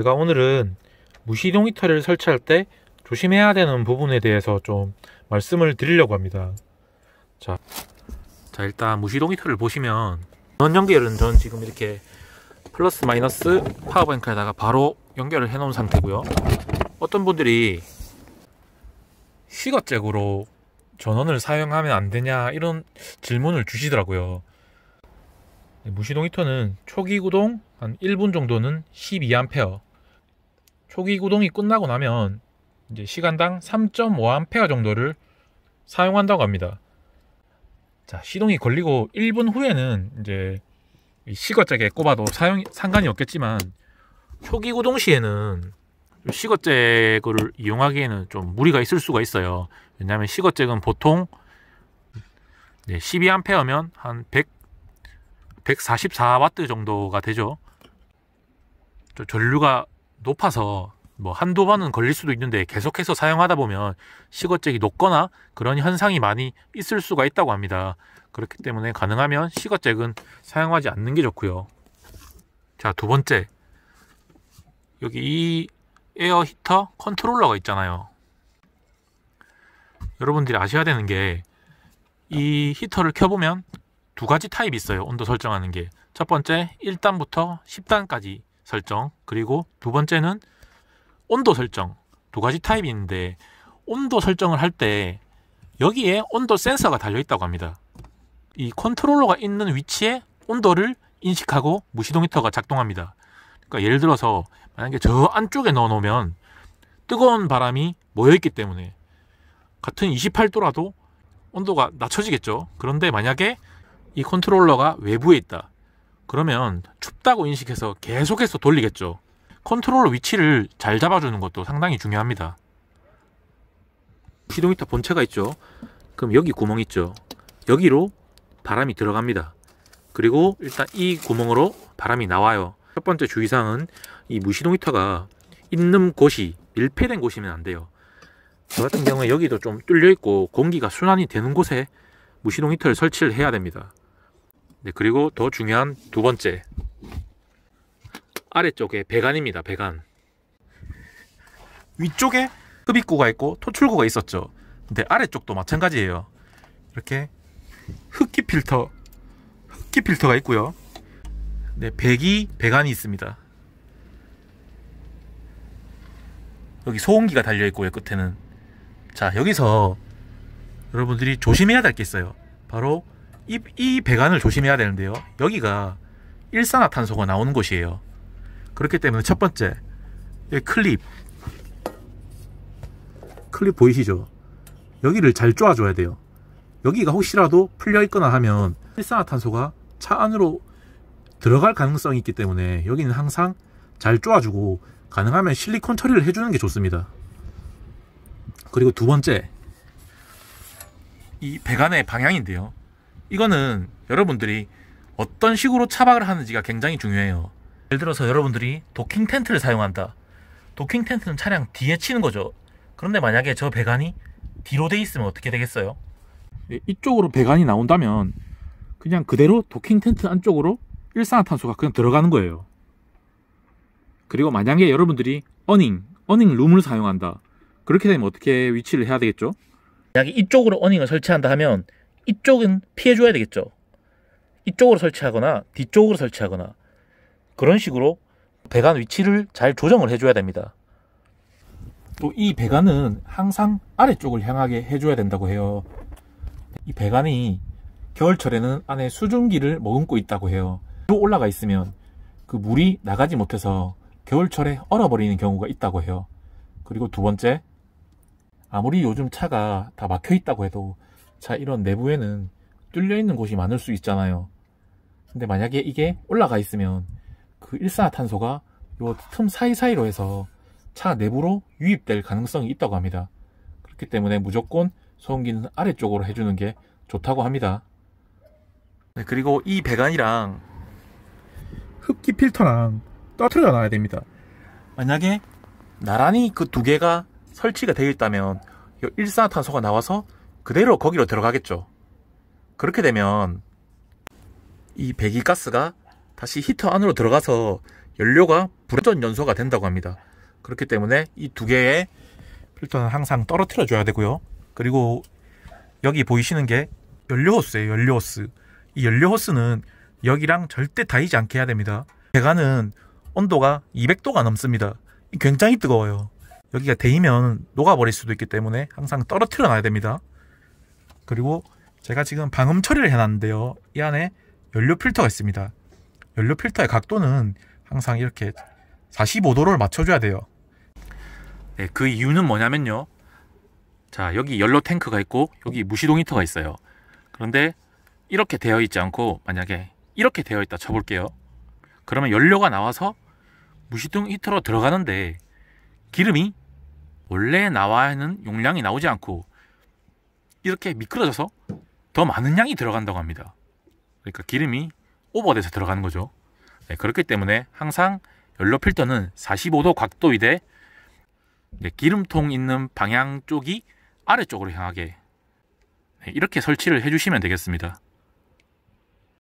제가 오늘은 무시동 히터를 설치할 때 조심해야 되는 부분에 대해서 좀 말씀을 드리려고 합니다. 자, 자 일단 무시동 히터를 보시면 전 연결은 전 지금 이렇게 플러스 마이너스 파워뱅크에다가 바로 연결을 해 놓은 상태고요. 어떤 분들이 시거잭으로 전원을 사용하면 안 되냐 이런 질문을 주시더라고요. 네, 무시동 히터는 초기 구동 한 1분 정도는 12A 초기 구동이 끝나고 나면 이제 시간당 3.5A 정도를 사용한다고 합니다. 자, 시동이 걸리고 1분 후에는 이제 시거잭에 꼽아도 사용 상관이 없겠지만 초기 구동 시에는 시거잭을 이용하기에는 좀 무리가 있을 수가 있어요. 왜냐하면 시거잭은 보통 12A면 한 100, 144W 정도가 되죠. 전류가 높아서 뭐 한두 번은 걸릴 수도 있는데 계속해서 사용하다 보면 시거잭이 녹거나 그런 현상이 많이 있을 수가 있다고 합니다. 그렇기 때문에 가능하면 시거잭은 사용하지 않는 게 좋고요. 자, 두 번째. 여기 이 에어 히터 컨트롤러가 있잖아요. 여러분들이 아셔야 되는 게 이 히터를 켜보면 두 가지 타입이 있어요. 온도 설정하는 게. 첫 번째 1단부터 10단까지 설정. 그리고 두 번째는 온도 설정. 두 가지 타입이 있는데 온도 설정을 할 때 여기에 온도 센서가 달려 있다고 합니다. 이 컨트롤러가 있는 위치에 온도를 인식하고 무시동 히터가 작동합니다. 그러니까 예를 들어서 만약에 저 안쪽에 넣어 놓으면 뜨거운 바람이 모여 있기 때문에 같은 28도라도 온도가 낮춰지겠죠. 그런데 만약에 이 컨트롤러가 외부에 있다. 그러면 춥다고 인식해서 계속해서 돌리겠죠. 컨트롤러 위치를 잘 잡아주는 것도 상당히 중요합니다. 시동 히터 본체가 있죠. 그럼 여기 구멍 있죠. 여기로 바람이 들어갑니다. 그리고 일단 이 구멍으로 바람이 나와요. 첫 번째 주의사항은 이 무시동 히터가 있는 곳이 밀폐된 곳이면 안 돼요. 저 같은 경우에 여기도 좀 뚫려 있고 공기가 순환이 되는 곳에 무시동 히터를 설치를 해야 됩니다. 네, 그리고 더 중요한 두 번째 아래쪽에 배관입니다. 배관 위쪽에 흡입구가 있고 토출구가 있었죠. 근데 아래쪽도 마찬가지예요. 이렇게 흡기 필터 흡기 필터가 있고요. 네, 배기 배관이 있습니다. 여기 소음기가 달려 있고요. 끝에는 자 여기서 여러분들이 조심해야 될 게 있어요. 바로 이, 이 배관을 조심해야 되는데요. 여기가 일산화탄소가 나오는 곳이에요. 그렇기 때문에 첫 번째 클립 클립 보이시죠? 여기를 잘 쪼아줘야 돼요. 여기가 혹시라도 풀려 있거나 하면 일산화탄소가 차 안으로 들어갈 가능성이 있기 때문에 여기는 항상 잘 쪼아주고 가능하면 실리콘 처리를 해주는 게 좋습니다. 그리고 두 번째 이 배관의 방향인데요. 이거는 여러분들이 어떤 식으로 차박을 하는지가 굉장히 중요해요. 예를 들어서 여러분들이 도킹 텐트를 사용한다. 도킹 텐트는 차량 뒤에 치는 거죠. 그런데 만약에 저 배관이 뒤로 돼 있으면 어떻게 되겠어요? 예, 이쪽으로 배관이 나온다면 그냥 그대로 도킹 텐트 안쪽으로 일산화탄소가 그냥 들어가는 거예요. 그리고 만약에 여러분들이 어닝, 어닝 룸을 사용한다. 그렇게 되면 어떻게 위치를 해야 되겠죠? 만약에 이쪽으로 어닝을 설치한다 하면 이쪽은 피해줘야 되겠죠. 이쪽으로 설치하거나 뒤쪽으로 설치하거나 그런 식으로 배관 위치를 잘 조정을 해줘야 됩니다. 또 이 배관은 항상 아래쪽을 향하게 해줘야 된다고 해요. 이 배관이 겨울철에는 안에 수증기를 머금고 있다고 해요. 위로 올라가 있으면 그 물이 나가지 못해서 겨울철에 얼어버리는 경우가 있다고 해요. 그리고 두 번째, 아무리 요즘 차가 다 막혀 있다고 해도 차 이런 내부에는 뚫려 있는 곳이 많을 수 있잖아요. 근데 만약에 이게 올라가 있으면 그 일산화탄소가 요 틈 사이사이로 해서 차 내부로 유입될 가능성이 있다고 합니다. 그렇기 때문에 무조건 소음기는 아래쪽으로 해주는 게 좋다고 합니다. 네, 그리고 이 배관이랑 흡기 필터랑 떨어뜨려 놔야 됩니다. 만약에 나란히 그 두 개가 설치가 되어 있다면 일산화탄소가 나와서 그대로 거기로 들어가겠죠. 그렇게 되면 이 배기가스가 다시 히터 안으로 들어가서 연료가 불전 연소가 된다고 합니다. 그렇기 때문에 이 두 개의 필터는 항상 떨어뜨려 줘야 되고요. 그리고 여기 보이시는 게 연료 호스예요. 연료 호스. 이 연료 호스는 여기랑 절대 닿이지 않게 해야 됩니다. 제가는 온도가 200도가 넘습니다. 굉장히 뜨거워요. 여기가 데이면 녹아버릴 수도 있기 때문에 항상 떨어뜨려 놔야 됩니다. 그리고 제가 지금 방음 처리를 해놨는데요. 이 안에 연료 필터가 있습니다. 연료 필터의 각도는 항상 이렇게 45도를 맞춰줘야 돼요. 네, 그 이유는 뭐냐면요. 자, 여기 연료 탱크가 있고 여기 무시동 히터가 있어요. 그런데 이렇게 되어 있지 않고 만약에 이렇게 되어 있다 쳐볼게요. 그러면 연료가 나와서 무시동 히터로 들어가는데 기름이 원래 나와야 하는 용량이 나오지 않고 이렇게 미끄러져서 더 많은 양이 들어간다고 합니다. 그러니까 기름이 오버돼서 들어가는 거죠. 네, 그렇기 때문에 항상 연료 필터는 45도 각도이되 네, 기름통 있는 방향 쪽이 아래쪽으로 향하게 네, 이렇게 설치를 해주시면 되겠습니다.